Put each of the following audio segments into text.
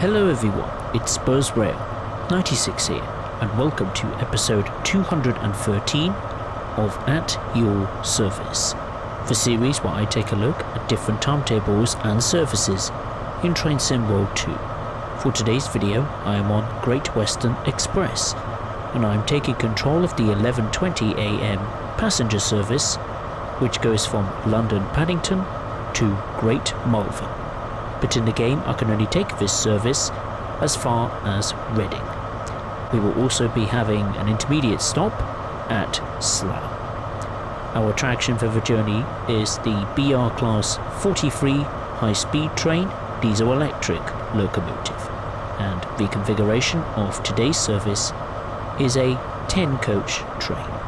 Hello everyone, it's Spurs Rail 96 here, and welcome to episode 213 of At Your Service, the series where I take a look at different timetables and services in Train Sim World 2. For today's video, I am on Great Western Express, and I am taking control of the 11.20am passenger service, which goes from London Paddington to Great Malvern. But in the game, I can only take this service as far as Reading. We will also be having an intermediate stop at Slough. Our attraction for the journey is the BR Class 43 high speed train diesel electric locomotive, and the configuration of today's service is a 10 coach train.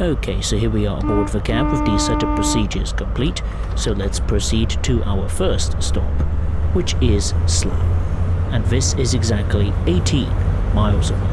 Okay, so here we are aboard the cab with the setup procedures complete, so let's proceed to our first stop, which is Slough. And this is exactly 18 miles away.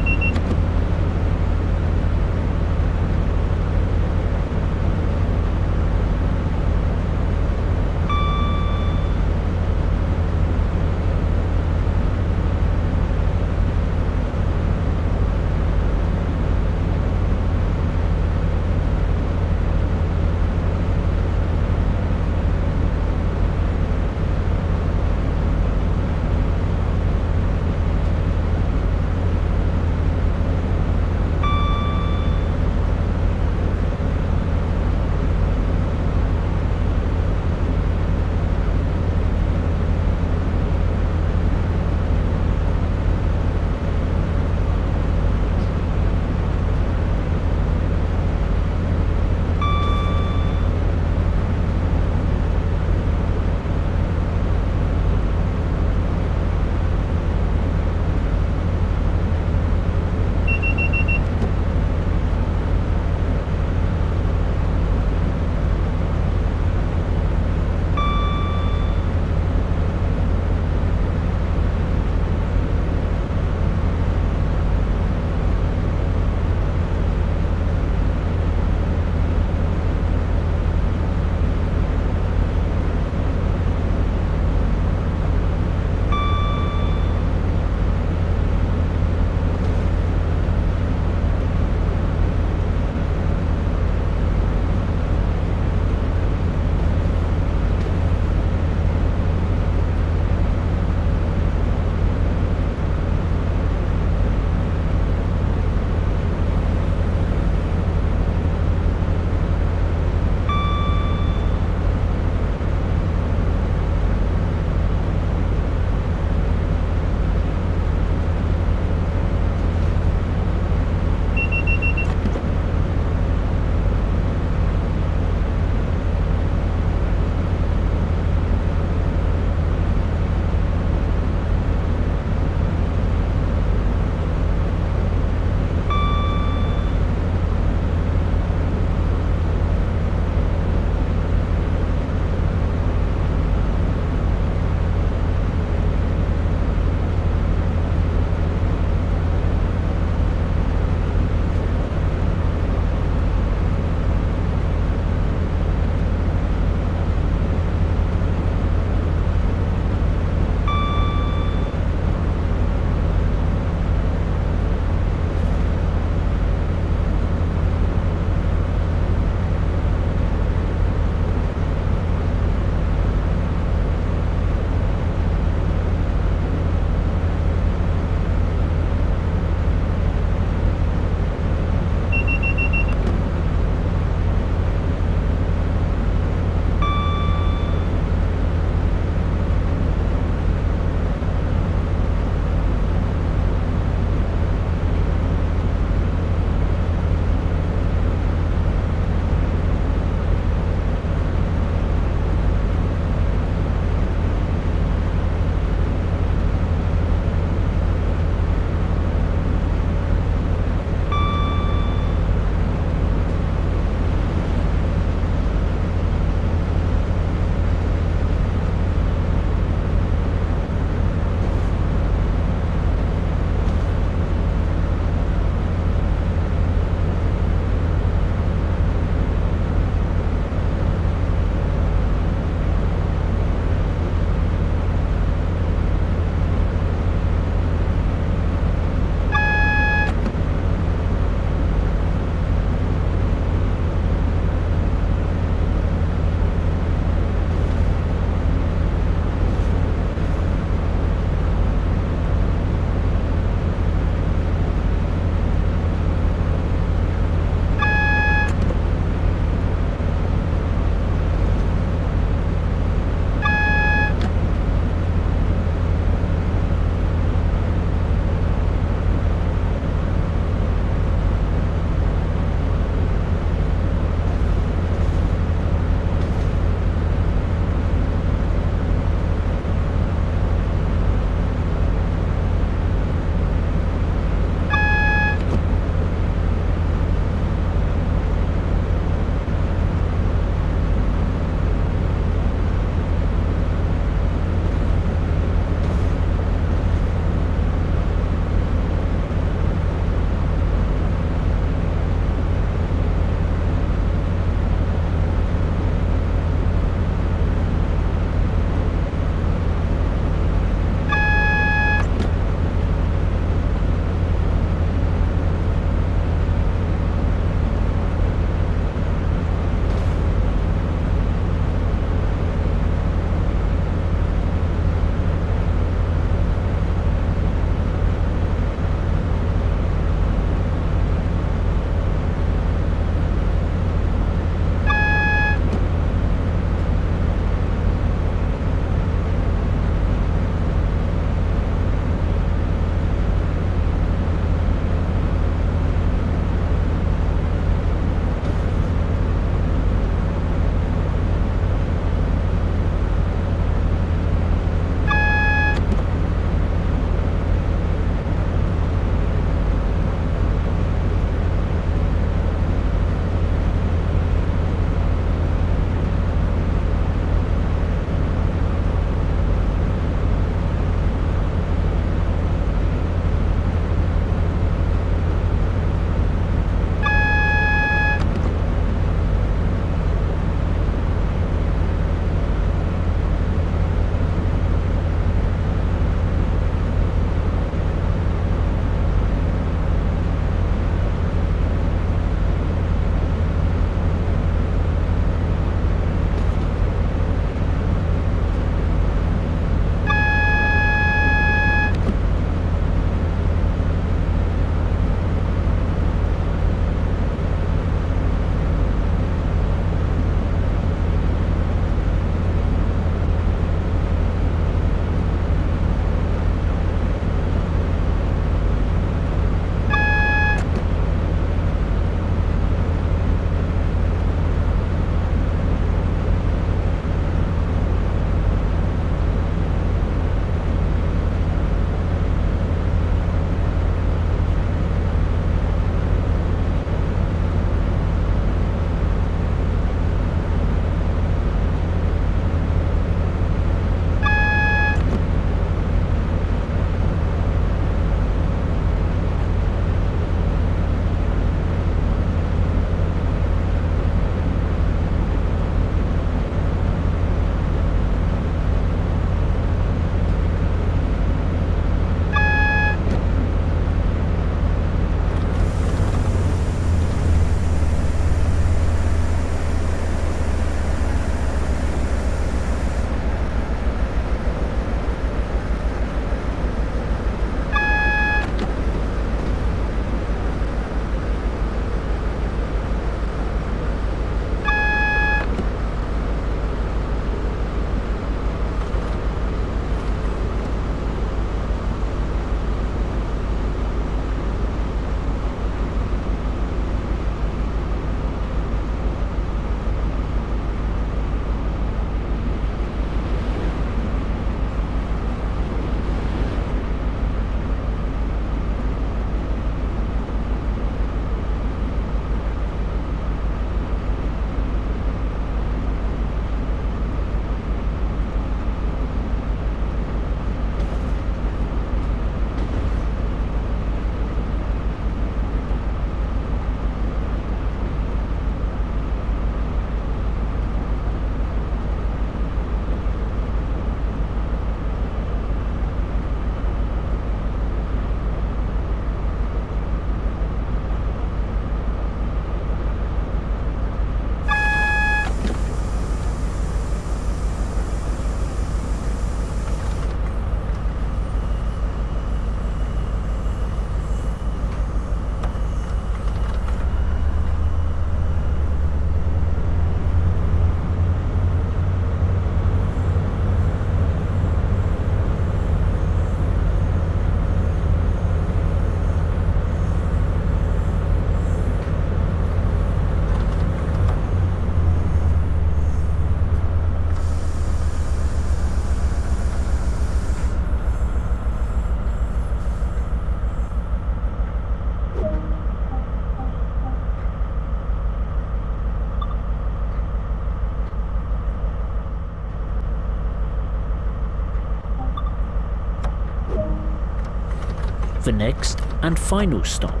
The next and final stop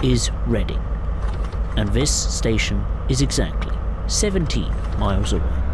is Reading, and this station is exactly 17 miles away.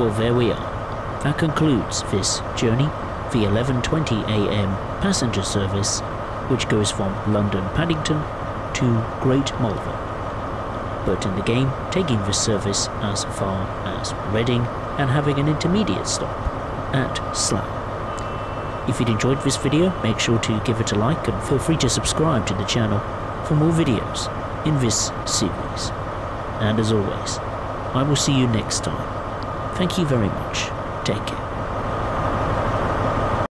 Well, there we are. That concludes this journey, the 11.20am passenger service, which goes from London Paddington to Great Malvern. But in the game, taking this service as far as Reading and having an intermediate stop at Slough. If you'd enjoyed this video, make sure to give it a like and feel free to subscribe to the channel for more videos in this series. And as always, I will see you next time. Thank you very much. Take care.